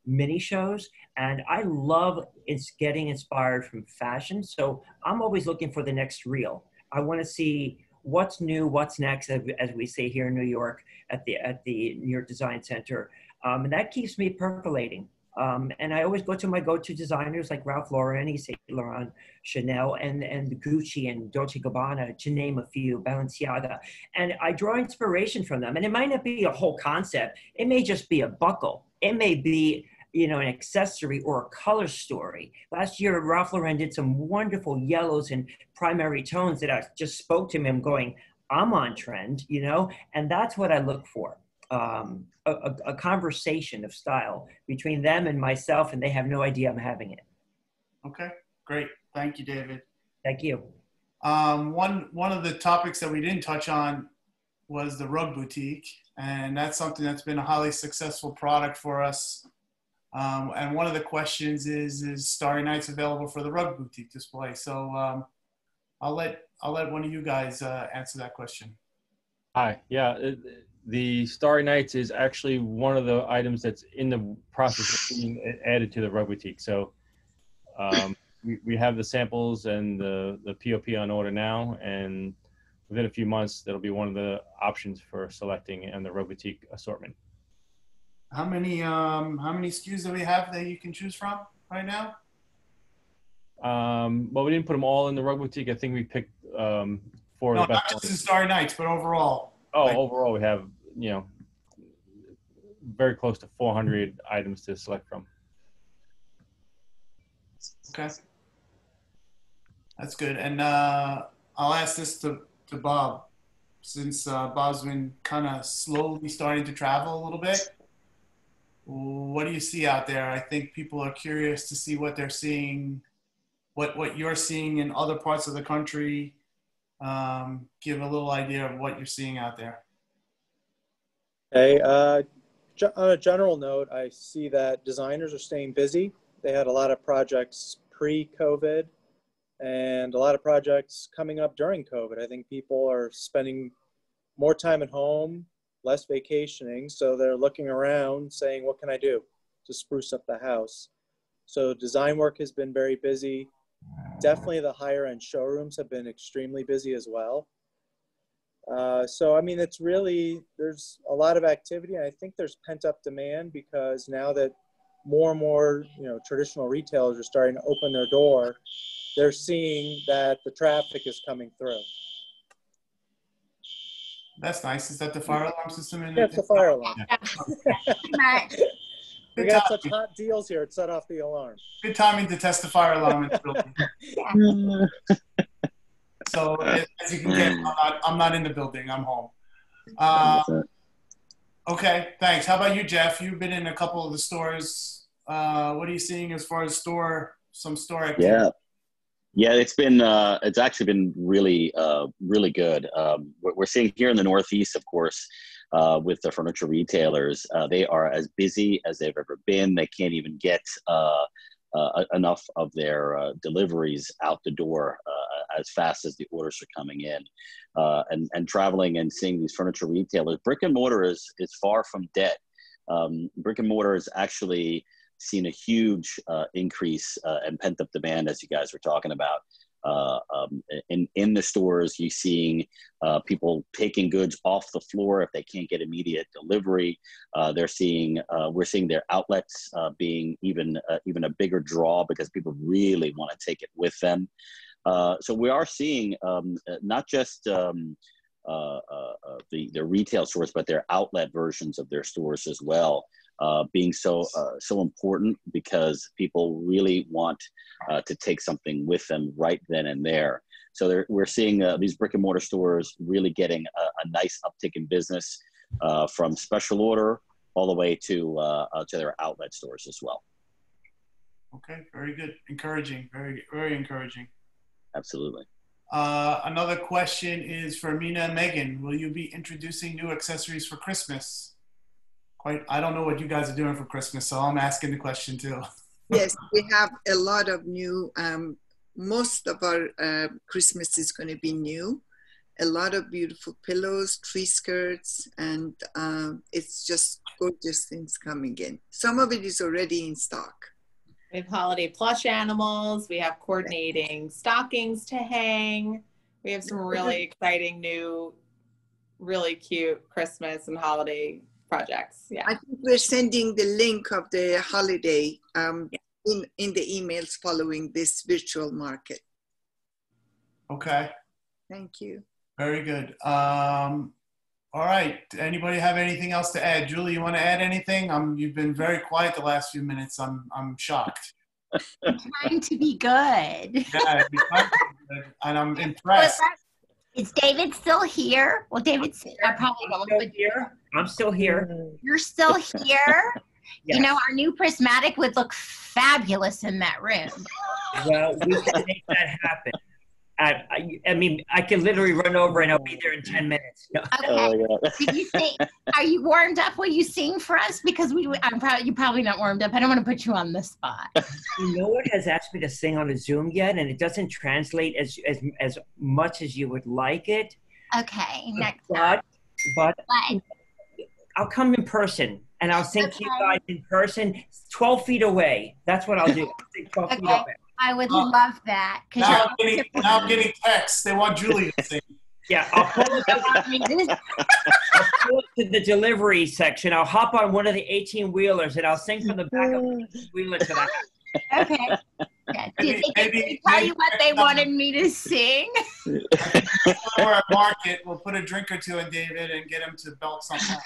mini shows. And I love it's getting inspired from fashion. So I'm always looking for the next reel. I want to see what's new, what's next, as we say here in New York at the at the New York Design Center, um, and that keeps me percolating. Um, and I always go to my go-to designers like Ralph Lauren, Yves Laurent, Chanel, and and Gucci and Dolce Gabbana, to name a few, Balenciaga, and I draw inspiration from them. And it might not be a whole concept; it may just be a buckle. It may be you know, an accessory or a color story. Last year, Ralph Lauren did some wonderful yellows and primary tones that I just spoke to him I'm going, I'm on trend, you know, and that's what I look for. Um, a, a, a, conversation of style between them and myself, and they have no idea I'm having it. Okay, great. Thank you, David. Thank you. Um, one one of the topics that we didn't touch on was the rug boutique, and that's something that's been a highly successful product for us um, and one of the questions is, is Starry Nights available for the Rug Boutique display? So um, I'll let I'll let one of you guys uh, answer that question. Hi, yeah, it, the Starry Nights is actually one of the items that's in the process of being added to the Rug Boutique. So um, we, we have the samples and the, the POP on order now, and within a few months, that'll be one of the options for selecting in the Rug Boutique assortment. How many um, how many SKUs do we have that you can choose from right now? Um, well, we didn't put them all in the rug boutique. I think we picked um, four no, of the best. Not just in Starry Nights, but overall. Oh, like, overall, we have you know very close to 400 items to select from. Okay, that's good. And uh, I'll ask this to to Bob, since uh, Bob's been kind of slowly starting to travel a little bit what do you see out there? I think people are curious to see what they're seeing, what what you're seeing in other parts of the country. Um, give a little idea of what you're seeing out there. Hey, uh, on a general note, I see that designers are staying busy. They had a lot of projects pre-COVID and a lot of projects coming up during COVID. I think people are spending more time at home, less vacationing. So they're looking around saying, what can I do to spruce up the house? So design work has been very busy. Definitely the higher end showrooms have been extremely busy as well. Uh, so, I mean, it's really, there's a lot of activity. And I think there's pent up demand because now that more and more, you know, traditional retailers are starting to open their door, they're seeing that the traffic is coming through. That's nice. Is that the fire alarm system in Yeah, it's a fire alarm. But We got such hot deals here. It set off the alarm. Good timing to test the fire alarm in the building. So as you can get, I'm not, I'm not in the building. I'm home. Uh, okay, thanks. How about you, Jeff? You've been in a couple of the stores. Uh, what are you seeing as far as store, some store activity? Yeah. Yeah, it's been uh, it's actually been really uh, really good. Um, we're seeing here in the Northeast, of course, uh, with the furniture retailers, uh, they are as busy as they've ever been. They can't even get uh, uh, enough of their deliveries out the door as fast as the orders are coming in. And and traveling and seeing these furniture retailers, brick and mortar is is far from dead. Um, brick and mortar is actually seen a huge uh, increase uh, and pent up demand, as you guys were talking about. Uh, um, in in the stores, you're seeing uh, people taking goods off the floor if they can't get immediate delivery. They're seeing we're seeing their outlets being even even a bigger draw because people really want to take it with them. So we are seeing um, not just um, uh, uh, the the retail stores, but their outlet versions of their stores as well uh, being so uh, so important because people really want uh, to take something with them right then and there. So we're seeing uh, these brick and mortar stores really getting a, a nice uptick in business uh, from special order all the way to uh, uh, to their outlet stores as well. Okay, very good. Encouraging. Very, very encouraging. Absolutely. Uh, another question is for Mina and Megan. Will you be introducing new accessories for Christmas? Quite, I don't know what you guys are doing for Christmas, so I'm asking the question too. Yes, we have a lot of new, um, most of our uh, Christmas is going to be new. A lot of beautiful pillows, tree skirts, and um, it's just gorgeous things coming in. Some of it is already in stock. We have holiday plush animals. We have coordinating stockings to hang. We have some really exciting new, really cute Christmas and holiday projects. Yeah. I think we're sending the link of the holiday um, in, in the emails following this virtual market. Okay, Thank you. very good. Um, all right. Anybody have anything else to add? Julie, you want to add anything? Um, you've been very quiet the last few minutes. I'm, I'm shocked. I'm trying to be good. Yeah, you're trying to be good, and I'm impressed. Is David still here? Well, David's, I probably I'm still but here. I'm still here. Mm. you're still here. Yes. You know, our new prismatic would look fabulous in that room. Well, we can make that happen. I, I, I mean, I can literally run over and I'll be there in 10 minutes. No. Okay. Oh, yeah. Did you sing? Are you warmed up? Will you sing for us? Because we, I'm probably you're probably not warmed up. I don't want to put you on the spot. No one has asked me to sing on a Zoom yet, and it doesn't translate as, as, as much as you would like it. Okay, next time. But, but But I'll come in person and I'll sing to you guys in person 12 feet away. That's what I'll do. I'll sing 12 feet away. I would Uh, love that because Now I'm getting, now I'm getting texts. They want Julie to sing. Yeah, I'll pull it to, I'll pull it to the delivery section. I'll hop on one of the 18 wheelers and I'll sing from the back of the wheeler to the house. Okay. Yeah. Did Maybe- they, maybe- they tell maybe you what they next wanted me to sing? Or at market, we'll put a drink or two in David and get him to belt something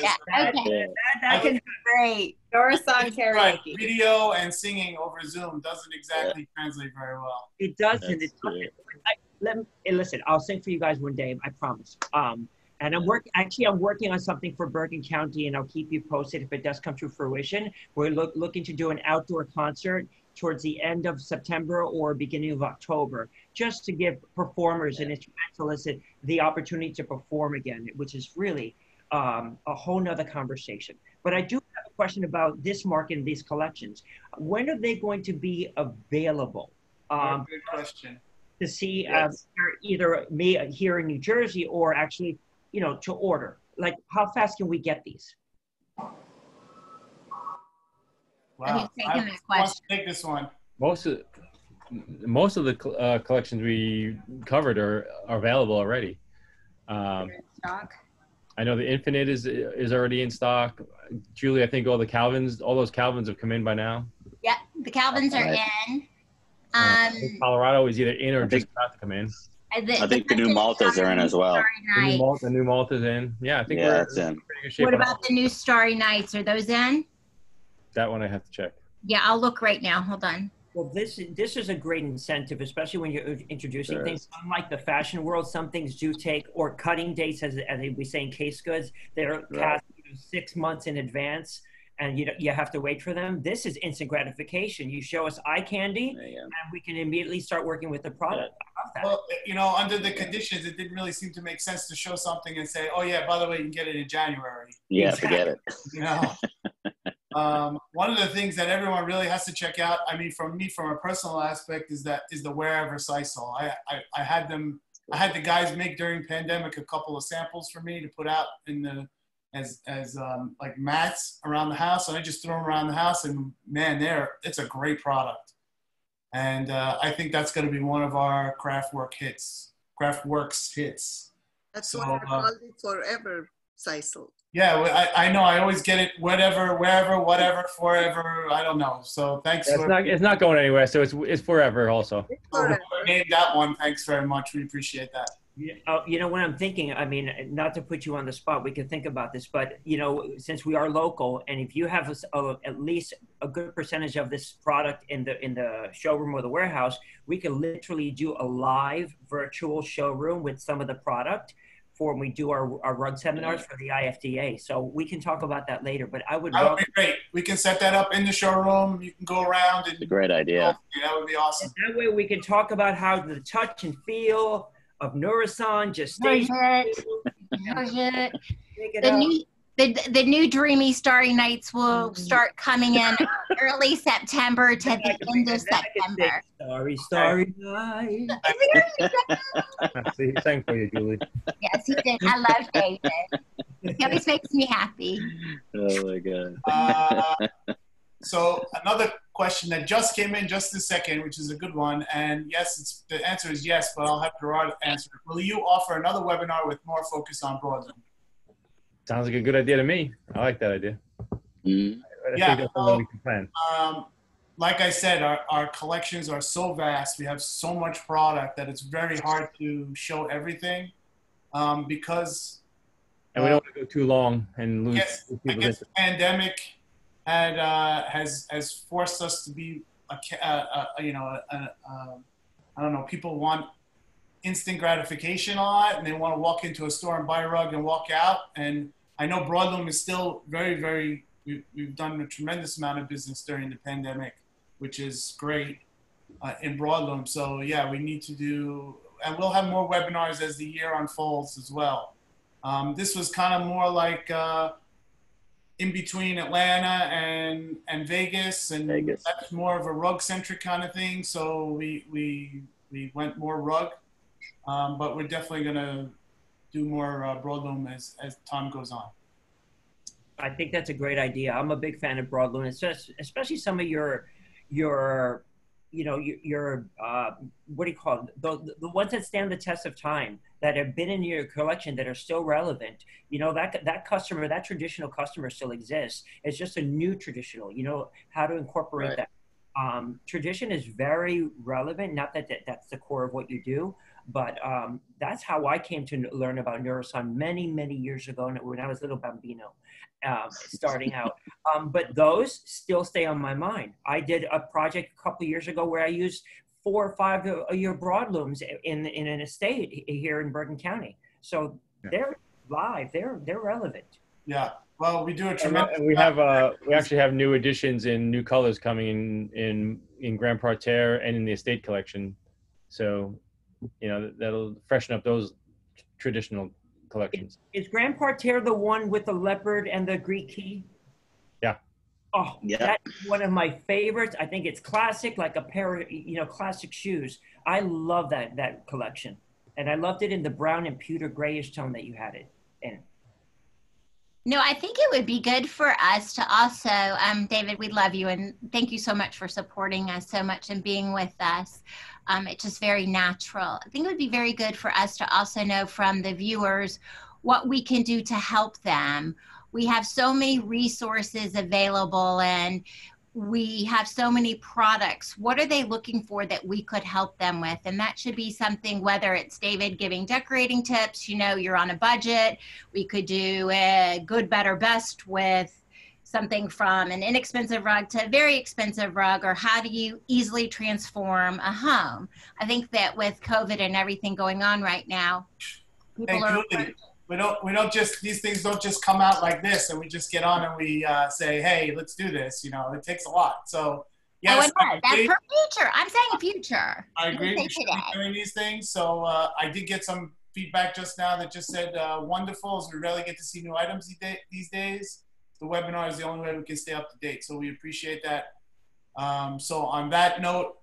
Yeah. Okay. That, that can, Great. Dora song Right, karaoke. video and singing over Zoom doesn't exactly translate very well. it doesn't. That's it's true. I, let me listen. I'll sing for you guys one day. I promise. Um, and I'm working. Actually, I'm working on something for Bergen County, and I'll keep you posted if it does come to fruition. We're look, looking to do an outdoor concert towards the end of September or beginning of October, just to give performers and instrumentalists the opportunity to perform again, which is really um, a whole nother conversation. But I do have a question about this market and these collections. When are they going to be available? Um, good question. to see uh, either me here in New Jersey or actually, you know, to order? Like, how fast can we get these? Wow. taking I- this to question? Take this one. Most of most of the uh, collections we covered are, are available already. Um, Stock. I know the Infinite is is already in stock. Julie, I think all the Calvins, all those Calvins have come in by now. Yep, the Calvins are Right. in. Uh, Um, Colorado is either in or just about to come in. The- I think the new President Maltas are in as well. The new Night. Malt, the new malt is in. Yeah, I think Yeah, we're that's in. pretty good shape. What on about the new Starry Nights? Are those in? that one? I have to check. Yeah, I'll look right now. Hold on. Well, this this is a great incentive, especially when you're introducing Sure things. Unlike the fashion world, some things do take or cutting dates, as as we say in case goods, they're cast you know, six months in advance, and you you have to wait for them. This is instant gratification. You show us eye candy, There and we can immediately start working with the product. I love that. Well, you know, under the conditions, it didn't really seem to make sense to show something and say, "Oh yeah, by the way, you can get it in January." Yeah, Exactly. forget it. You know, um, one of the things that everyone really has to check out. I mean, from me, from a personal aspect, is that is the wherever sisal. I, I I had them. I had the guys make during pandemic a couple of samples for me to put out in the as as um, like mats around the house, and I just throw them around the house, and man, there it's a great product. And uh, I think that's going to be one of our craft work hits, craft works hits. That's So, why I uh, it forever, Sisal. Yeah, I, I know. I always get it. Whatever, wherever, whatever, forever. I don't know. So thanks It's for not. It's not going anywhere. So it's it's forever. Also. Forever. whoever named that one. Thanks very much. We appreciate that. Yeah, oh, you know what I'm thinking. I mean, not to put you on the spot, we can think about this, but you know, since we are local, and if you have a s- a- at least a good percentage of this product in the in the showroom or the warehouse, we can literally do a live virtual showroom with some of the product for when we do our, our rug seminars for the IFDA. So we can talk about that later. But I would That would love be great. We can set that up in the showroom. You can go around and It's a great idea. that would be awesome. that way we can talk about how the touch and feel of Nourison gestation. Georgette, Georgette. It The out. new the, the new dreamy starry nights will start coming in early September to the end of Then I can sing September. Starry, starry night. See, sang for you, Julie. Yes, he did. I love David. He always makes me happy. Oh my god. Uh, so another question that just came in just a second, which is a good one, and yes, it's, the answer is yes, but I'll have Gerard answer. it. Will you offer another webinar with more focus on broadloom? Sounds like a good idea to me. I like that idea. Yeah, think that's something well- we can plan. um, like I said, our, our collections are so vast. We have so much product that it's very hard to show everything um, because And we don't want to go too long and lose Yes, I guess the pandemic had uh, has has forced us to be a, uh, uh, you know a, a, um I don't know people want instant gratification a lot and they want to walk into a store and buy a rug and walk out and I know broadloom is still very very we've, we've done a tremendous amount of business during the pandemic which is great uh, in broadloom so yeah we need to do and we'll have more webinars as the year unfolds as well. Um, this was kind of more like uh, in between Atlanta and and Vegas, and Vegas. that's more of a rug centric kind of thing. So we we we went more rug, um, but we're definitely gonna do more uh, broadloom as as time goes on. I think that's a great idea. I'm a big fan of Broadloom, especially, especially some of your, your, you know, your, your uh, what do you call it? The, the ones that stand the test of time that have been in your collection that are still relevant. You know, that, that customer, that traditional customer still exists. It's just a new traditional, you know, how to incorporate Right. that. Um, tradition is very relevant. Not that, that that's the core of what you do, but um, that's how I came to kn- learn about Nourison many, many years ago and when I was little bambino, um, starting out. Um, but those still stay on my mind. I did a project a couple years ago where I used four or five of your broadlooms in in an estate here in Bergen County. So Yeah. they're live. They're they're relevant. Yeah. Well, we do a tremendous. and we have uh, we actually have new additions in new colors coming in in in Grand Parterre and in the estate collection. So, you know, that'll freshen up those traditional collections. Is Grand Parterre the one with the leopard and the Greek key? Yeah. Oh, Yeah. that's one of my favorites. I think it's classic, like a pair of you know classic shoes. I love that that collection, and I loved it in the brown and pewter grayish tone that you had it in. No, I think it would be good for us to also, um, David, we love you and thank you so much for supporting us so much and being with us. Um, it's just very natural. I think it would be very good for us to also know from the viewers what we can do to help them. We have so many resources available and we have so many products. What are they looking for that we could help them with? And that should be something, whether it's David giving decorating tips, you know, you're on a budget. We could do a good, better, best with something from an inexpensive rug to a very expensive rug, or how do you easily transform a home? I think that with COVID and everything going on right now, people are. We don't we don't just these things don't just come out like this and we just get on and we uh, say hey let's do this you know it takes a lot so Oh, yes it does. That's for future. I'm saying a future. I agree we should today. be doing these things so uh, I did get some feedback just now that just said uh, wonderful as we rarely get to see new items these days the webinar is the only way we can stay up to date so we appreciate that um, so on that note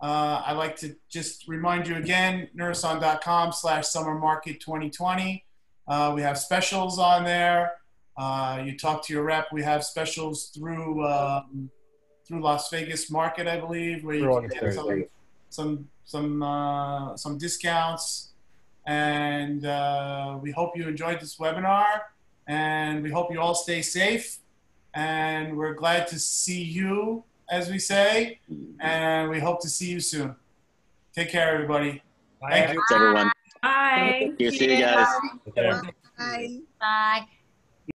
uh, I'd like to just remind you again, nourison.com slash summer market 2020. Uh, we have specials on there. Uh, you talk to your rep. We have specials through um, through Las Vegas Market, I believe, where you Through can get some some some uh, some discounts. And uh, we hope you enjoyed this webinar. And we hope you all stay safe. And we're glad to see you, as we say. And we hope to see you soon. Take care, everybody. Thank you. Thanks, everyone. Bye. Here, see you guys. Okay. Bye. Bye.